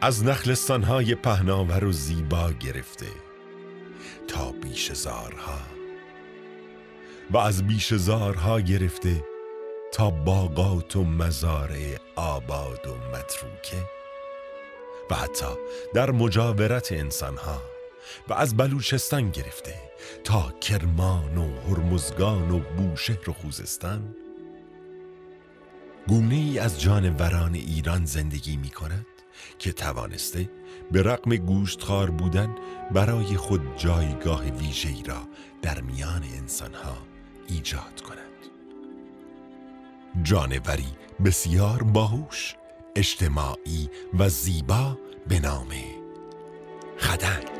از نخلستانهای پهناور و زیبا گرفته تا بیش زارها. و از بیش زارها گرفته تا باغات و مزارع آباد و متروکه. و حتی در مجاورت انسانها و از بلوچستان گرفته تا کرمان و هرمزگان و بوشهر و خوزستان. گونه ای از جانوران ایران زندگی می کند که توانسته به رقم گوشتخوار بودن برای خود جایگاه ویژه‌ای را در میان انسانها ایجاد کند. جانوری بسیار باهوش اجتماعی و زیبا به نام خدنگ.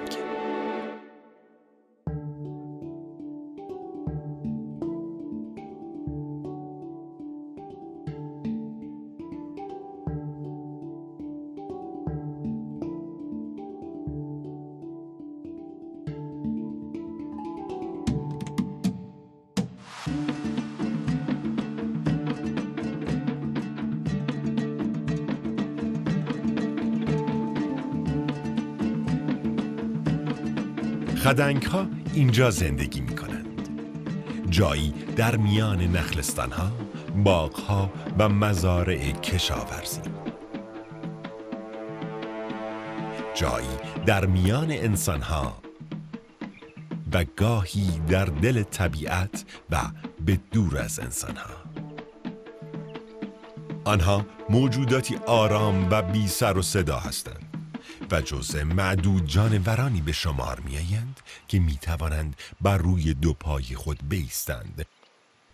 خدنگ ها اینجا زندگی می کنند جایی در میان نخلستان ها باغ ها و مزارع کشاورزی. جایی در میان انسان ها و گاهی در دل طبیعت و به دور از انسان ها آنها موجوداتی آرام و بی سر و صدا هستند. و جزء معدود جانورانی به شمار میآیند که می توانند بر روی دو پای خود بیستند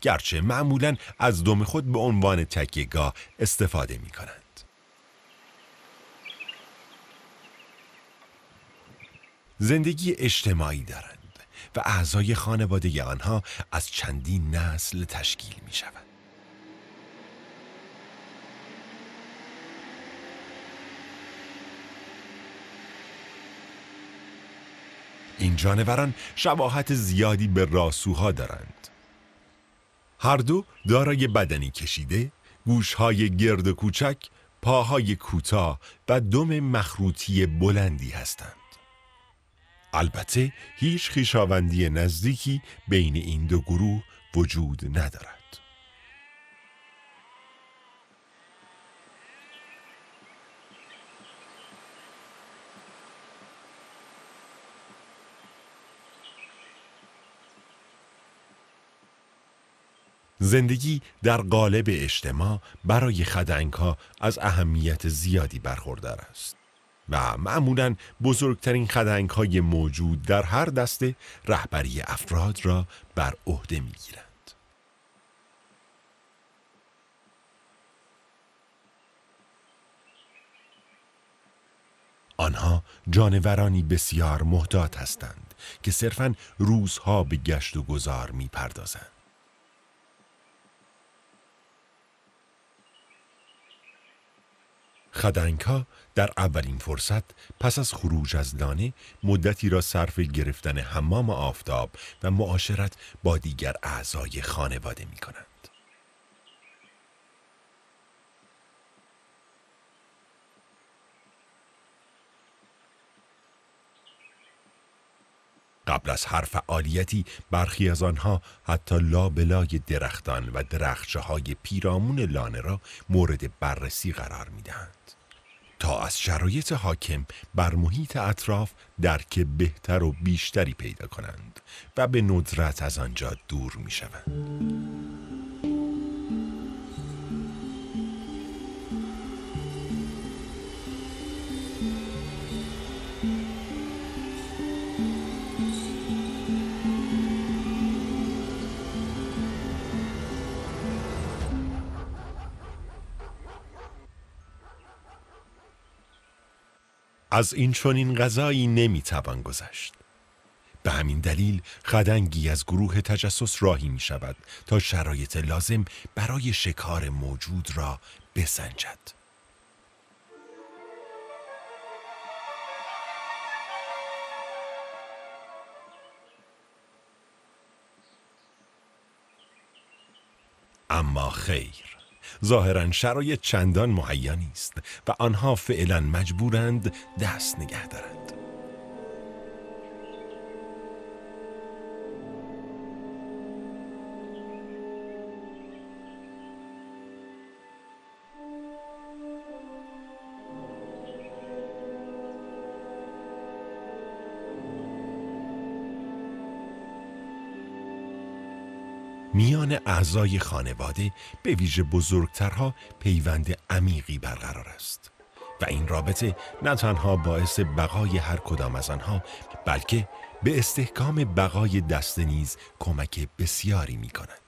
گرچه معمولا از دم خود به عنوان تکیهگاه استفاده می کنند. زندگی اجتماعی دارند و اعضای خانواده آنها از چندین نسل تشکیل می شود. این جانوران شباهت زیادی به راسوها دارند. هر دو دارای بدنی کشیده گوشهای گرد و کوچک پاهای کوتاه و دم مخروطی بلندی هستند. البته هیچ خیشاوندی نزدیکی بین این دو گروه وجود ندارد. زندگی در قالب اجتماع برای خدنگ ها از اهمیت زیادی برخوردار است و معمولا بزرگترین خدنگ های موجود در هر دسته رهبری افراد را بر عهده می گیرند. آنها جانورانی بسیار محتاط هستند که صرفا روزها به گشت و گذار می پردازند. خدنگ در اولین فرصت پس از خروج از لانه مدتی را صرف گرفتن حمام آفتاب و معاشرت با دیگر اعضای خانواده می کنند. قبل از هر فعالیتی برخی از آنها حتی لابلای درختان و درخچه های پیرامون لانه را مورد بررسی قرار می دهند. تا از شرایط حاکم بر محیط اطراف درک بهتر و بیشتری پیدا کنند و به ندرت از آنجا دور می شوند. از این چنین غذایی نمی‌توان گذشت به همین دلیل خدنگی از گروه تجسس راهی می شود تا شرایط لازم برای شکار موجود را بسنجد. اما خیر ظاهرا شرایط چندان مهیا نیست و آنها فعلا مجبورند دست نگه دارند. میان اعضای خانواده به ویژه بزرگترها پیوند عمیقی برقرار است و این رابطه نه تنها باعث بقای هر کدام از آنها بلکه به استحکام بقای دسته نیز کمک بسیاری می کند.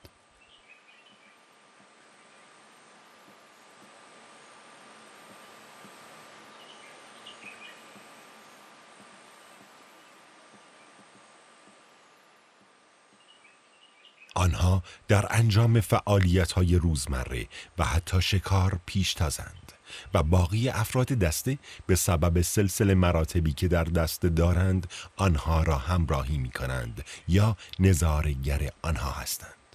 آنها در انجام فعالیت های روزمره و حتی شکار پیش تازند و باقی افراد دسته به سبب سلسله مراتبی که در دست دارند آنها را همراهی می کنند یا نظارگر آنها هستند.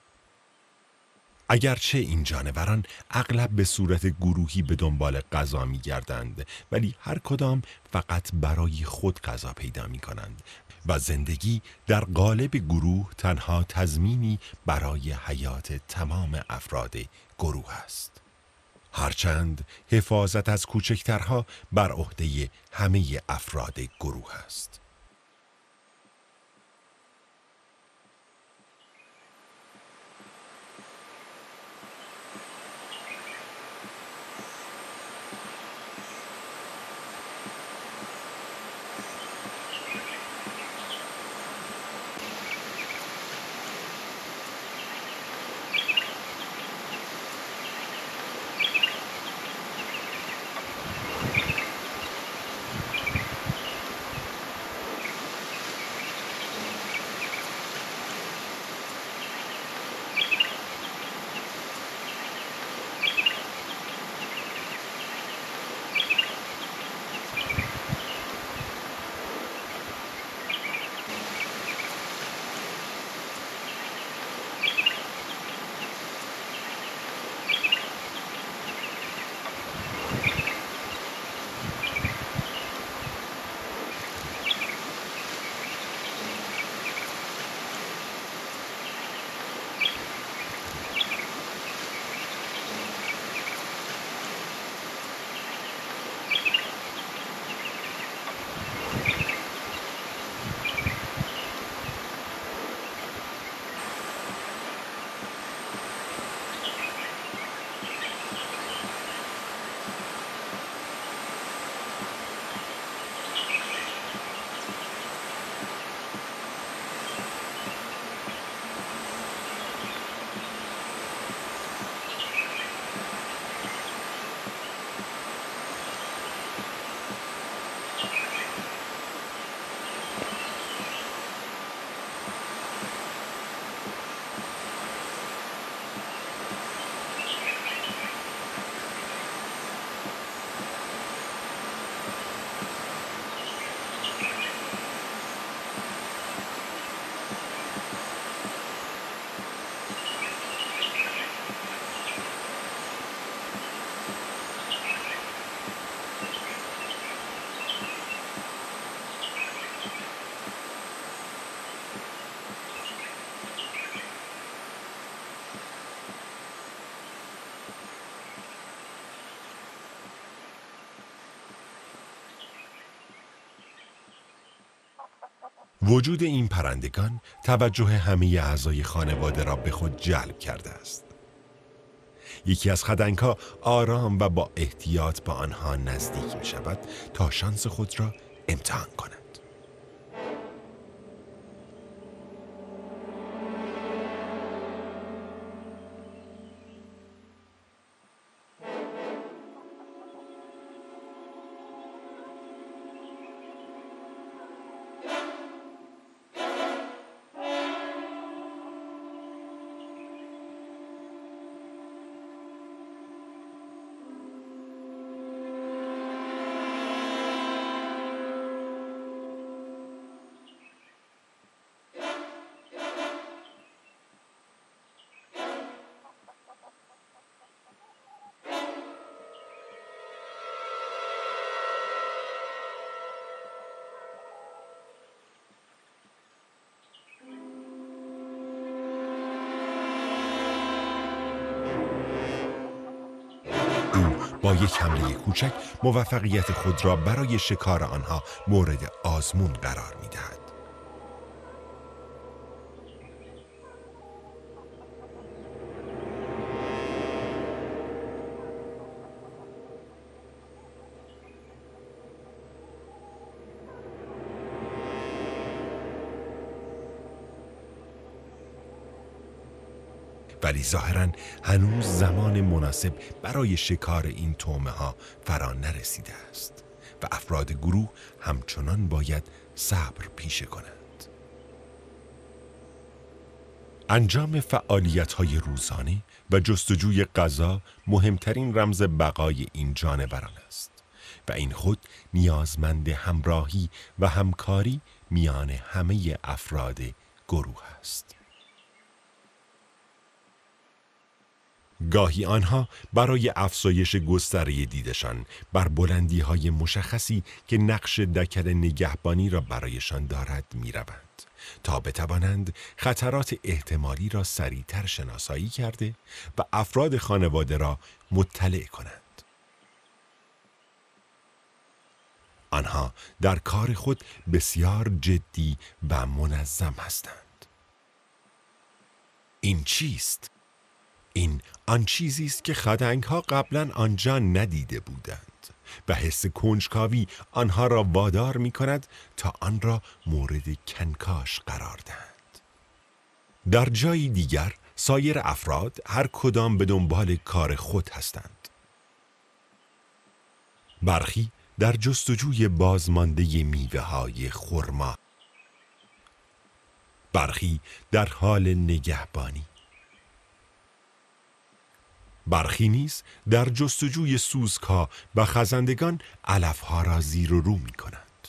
اگرچه این جانوران اغلب به صورت گروهی به دنبال غذا می گردند ولی هر کدام فقط برای خود غذا پیدا می کنند و زندگی در قالب گروه تنها تضمینی برای حیات تمام افراد گروه است. هرچند حفاظت از کوچکترها بر عهده همه افراد گروه است. وجود این پرندگان توجه همه اعضای خانواده را به خود جلب کرده است. یکی از خدنگها آرام و با احتیاط به آنها نزدیک می شود تا شانس خود را امتحان کند. با یک حمله کوچک موفقیت خود را برای شکار آنها مورد آزمون قرار می دهد. ولی ظاهرا هنوز زمان مناسب برای شکار این تومه ها فرا نرسیده است و افراد گروه همچنان باید صبر پیشه کنند. انجام فعالیت های روزانه و جستجوی غذا مهمترین رمز بقای این جانوران است و این خود نیازمند همراهی و همکاری میان همه افراد گروه است. گاهی آنها برای افزایش گستره دیدشان بر بلندی های مشخصی که نقش دکل نگهبانی را برایشان دارد می روند. تا بتوانند خطرات احتمالی را سریعتر شناسایی کرده و افراد خانواده را مطلع کنند. آنها در کار خود بسیار جدی و منظم هستند. این چیست؟ این آن چیزی است که خدنگ ها قبلا آنجا ندیده بودند و حس کنجکاوی آنها را وادار می کند تا آن را مورد کنکاش قرار دهند. در جایی دیگر سایر افراد هر کدام به دنبال کار خود هستند. برخی در جستجوی بازمانده میوه های خرما برخی در حال نگهبانی برخی نیز در جستجوی سوزکا و خزندگان علفها را زیر و رو می کنند.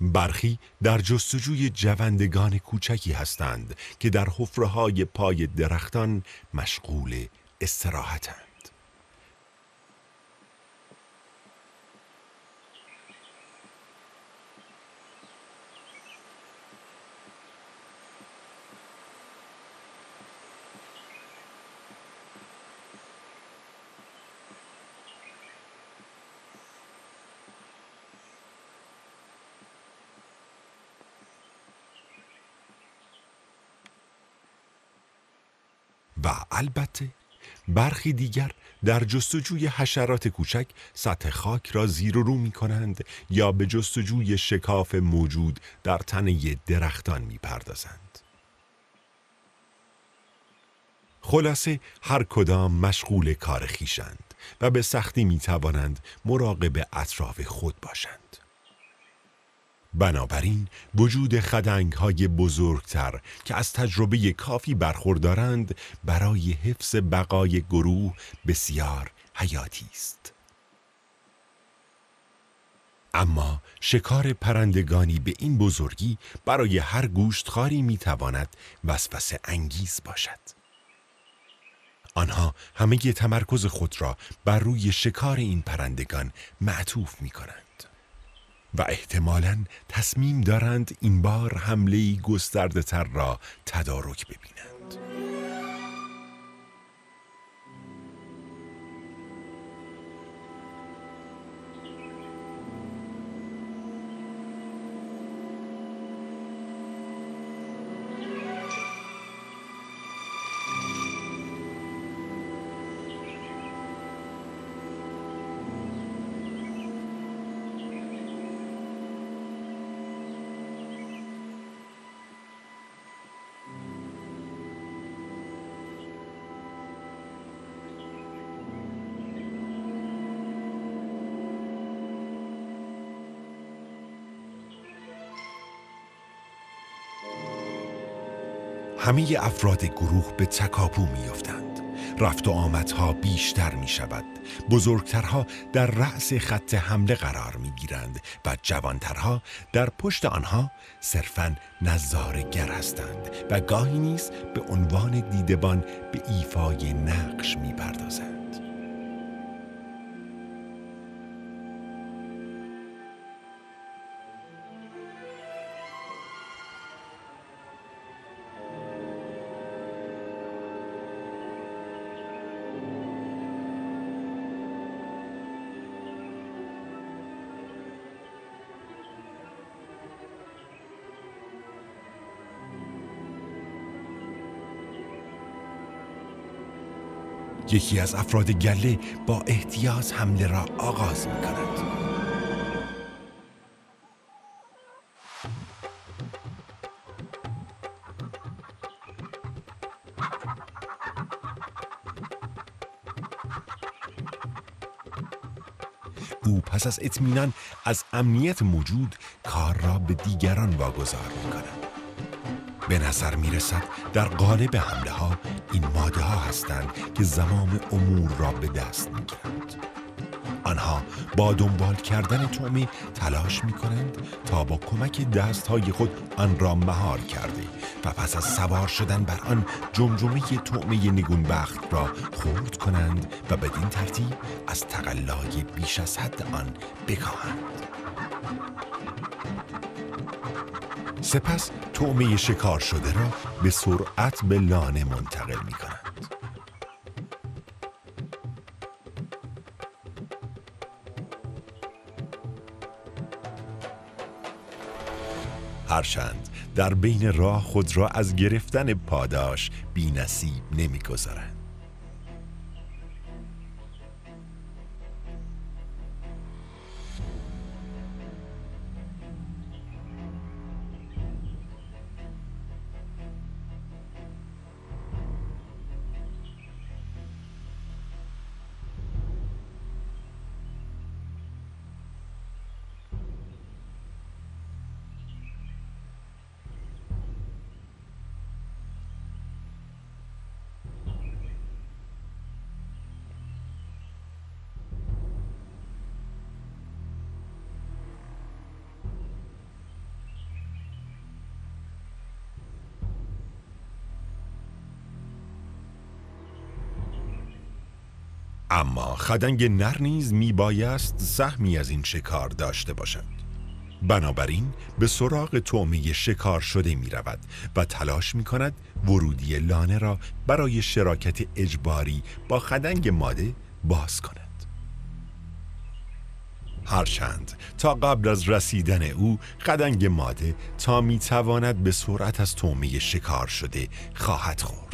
برخی در جستجوی جوندگان کوچکی هستند که در حفره پای درختان مشغول استراحتند. و البته برخی دیگر در جستجوی حشرات کوچک سطح خاک را زیر و رو می کنند یا به جستجوی شکاف موجود در تنه درختان می پردازند. خلاصه هر کدام مشغول کار خیشند و به سختی می توانند مراقب اطراف خود باشند. بنابراین وجود خدنگ های بزرگتر که از تجربه کافی برخوردارند برای حفظ بقای گروه بسیار حیاتی است. اما شکار پرندگانی به این بزرگی برای هر گوشتخاری می‌تواند وسوسه انگیز باشد. آنها همه تمرکز خود را بر روی شکار این پرندگان معطوف می کنند. و احتمالا تصمیم دارند این بار حمله گسترده تر را تدارک ببینند. همه افراد گروه به تکاپو میافتند رفت و آمدها بیشتر می شود بزرگترها در رأس خط حمله قرار می گیرند و جوانترها در پشت آنها صرفا نظارگر هستند و گاهی نیز به عنوان دیدبان به ایفای نقش می پردازند. یکی از افراد گله با احتیاط حمله را آغاز می کند او پس از اطمینان از امنیت موجود کار را به دیگران واگذار می کند. به نظر می رسد در قالب حمله ها این ماده ها هستند که زمام امور را به دست می آنها با دنبال کردن تومی تلاش می کنند تا با کمک دست های خود آن را مهار کرده و پس از سوار شدن بر آن جمجمه تومه نگونبخت را خورد کنند و بدین ترتیب از تقلای بیش از حد آن بکاهند. سپس تومه شکار شده را به سرعت به لانه منتقل می کنند. هرچند در بین راه خود را از گرفتن پاداش بی نصیب نمی گذارند. اما خدنگ نر نیز میبایست سهمی از این شکار داشته باشد. بنابراین به سراغ تومه شکار شده می رود و تلاش می کند ورودی لانه را برای شراکت اجباری با خدنگ ماده باز کند. هرچند تا قبل از رسیدن او خدنگ ماده تا می تواند به سرعت از تومه شکار شده خواهد خورد.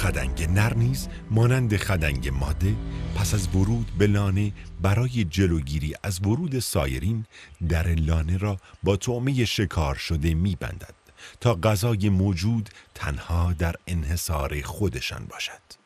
خدنگ نر نیز مانند خدنگ ماده پس از ورود به لانه برای جلوگیری از ورود سایرین در لانه را با تومه شکار شده میبندد تا غذای موجود تنها در انحصار خودشان باشد.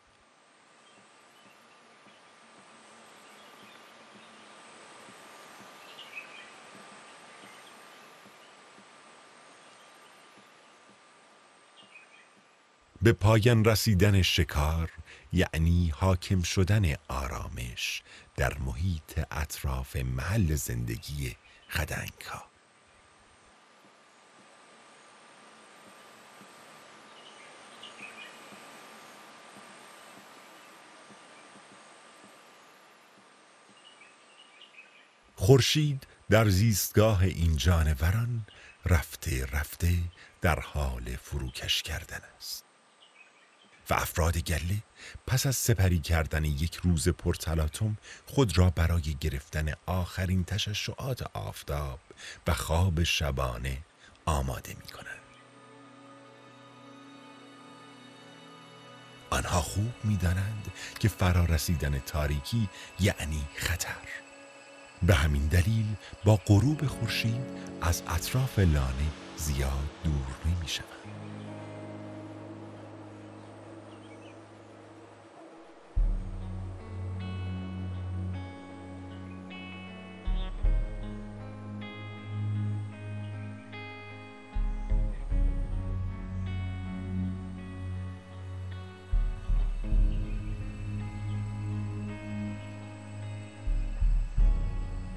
به پایان رسیدن شکار یعنی حاکم شدن آرامش در محیط اطراف محل زندگی خدنگ ها. خورشید در زیستگاه این جانوران رفته رفته در حال فروکش کردن است. و افراد گله پس از سپری کردن یک روز پرتلاتم خود را برای گرفتن آخرین تششعات آفتاب و خواب شبانه آماده می کنند. آنها خوب می دانند که فرا رسیدن تاریکی یعنی خطر به همین دلیل با غروب خورشید از اطراف لانه زیاد دور نمی شود.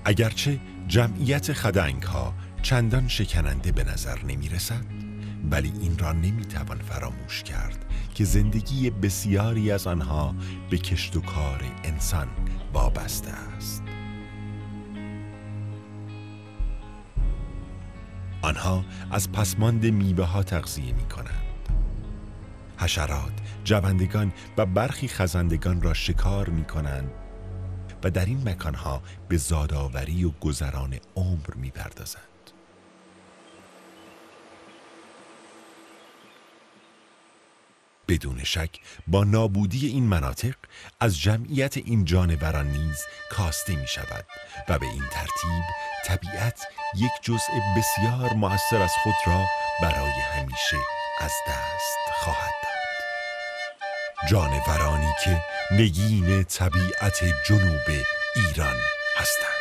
اگرچه جمعیت خدنگ ها چندان شکننده به نظر نمی رسد ولی این را نمی توان فراموش کرد که زندگی بسیاری از آنها به کشت و کار انسان وابسته است. آنها از پسماند میوه ها تغذیه می کنند حشرات، جوندگان و برخی خزندگان را شکار می کنند و در این مکانها به زادآوری و گذران عمر می پردازند. بدون شک با نابودی این مناطق از جمعیت این جانوران نیز کاسته می شود و به این ترتیب طبیعت یک جزء بسیار مؤثر از خود را برای همیشه از دست خواهد داد جانورانی که نگین طبیعت جنوب ایران هستند.